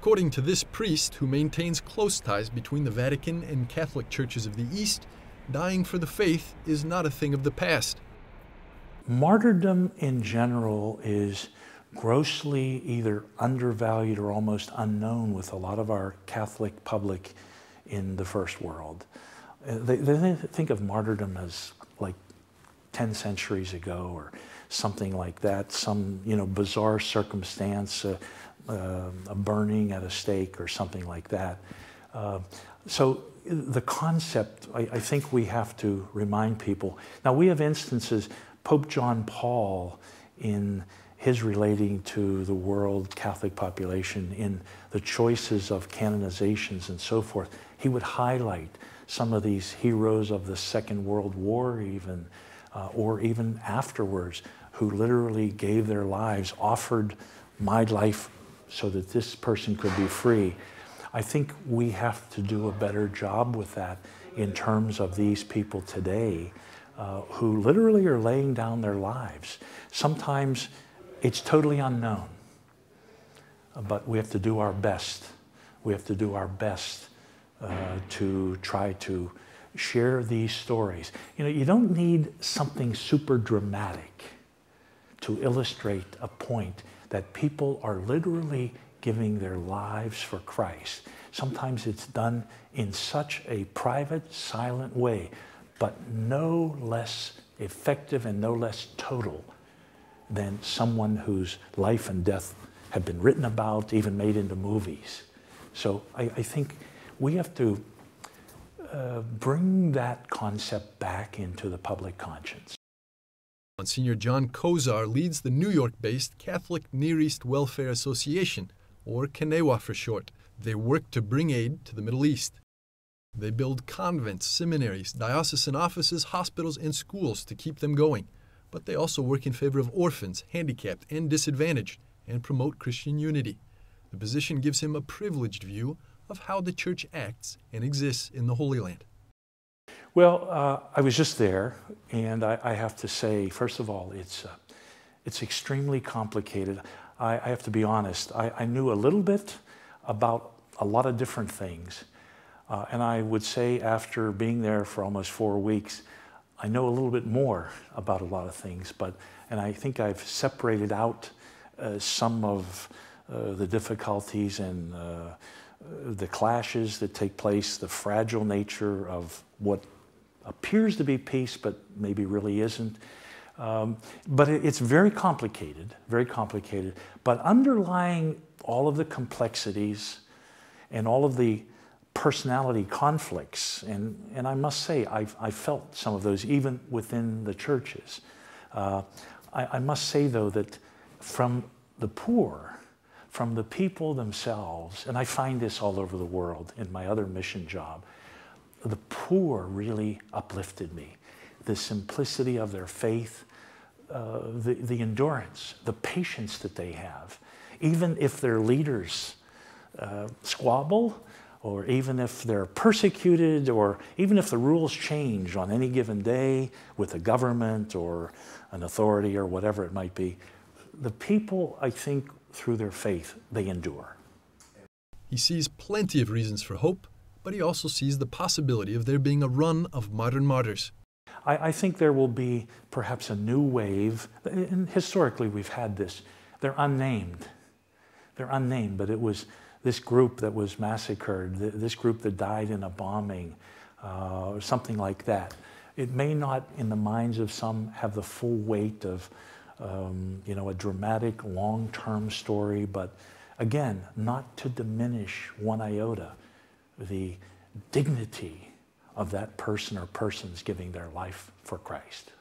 According to this priest, who maintains close ties between the Vatican and Catholic churches of the East, dying for the faith is not a thing of the past. Martyrdom in general is grossly either undervalued or almost unknown with a lot of our Catholic public in the first world. Uh, they, they think of martyrdom as like 10 centuries ago or something like that, some you know bizarre circumstance, uh, uh, a burning at a stake or something like that. Uh, so the concept, I, I, think we have to remind people. Now we have instances, Pope John Paul in his relating to the world Catholic population in the choices of canonizations and so forth, he would highlight some of these heroes of the Second World War even, uh, or even afterwards, who literally gave their lives, offered my life so that this person could be free. I think we have to do a better job with that in terms of these people today uh, who literally are laying down their lives. Sometimes it's totally unknown, but we have to do our best. We have to do our best uh, to try to share these stories. You know, you don't need something super dramatic to illustrate a point that people are literally giving their lives for Christ. Sometimes it's done in such a private, silent way, but no less effective and no less total than someone whose life and death have been written about, even made into movies. So I, I think we have to uh, bring that concept back into the public conscience. Monsignor John Kozar leads the New York based Catholic Near East Welfare Association, or CNEWA for short. They work to bring aid to the Middle East. They build convents, seminaries, diocesan offices, hospitals, and schools to keep them going. But they also work in favor of orphans, handicapped, and disadvantaged, and promote Christian unity. The position gives him a privileged view of how the Church acts and exists in the Holy Land. Well, uh, I was just there, and I, I, have to say, first of all, it's, uh, it's extremely complicated. I, I have to be honest, I, I, knew a little bit about a lot of different things. Uh, and I would say, after being there for almost four weeks, I know a little bit more about a lot of things. But, and I think I've separated out uh, some of uh, the difficulties and uh, the clashes that take place, the fragile nature of what appears to be peace, but maybe really isn't. Um, but it, it's very complicated, very complicated. But underlying all of the complexities and all of the personality conflicts, and, and I must say, I've, I felt some of those even within the churches. Uh, I, I must say, though, that from the poor, from the people themselves, and I find this all over the world in my other mission job, the poor really uplifted me. The simplicity of their faith, uh, the, the endurance, the patience that they have. Even if their leaders uh, squabble, or even if they're persecuted, or even if the rules change on any given day with a government or an authority or whatever it might be, the people, I think, through their faith, they endure. He sees plenty of reasons for hope but he also sees the possibility of there being a run of modern martyrs. I, I think there will be perhaps a new wave, and historically we've had this. They're unnamed. They're unnamed, but it was this group that was massacred, this group that died in a bombing, uh, or something like that. It may not, in the minds of some, have the full weight of, um, you know, a dramatic, long-term story, but again, not to diminish one iota the dignity of that person or persons giving their life for Christ.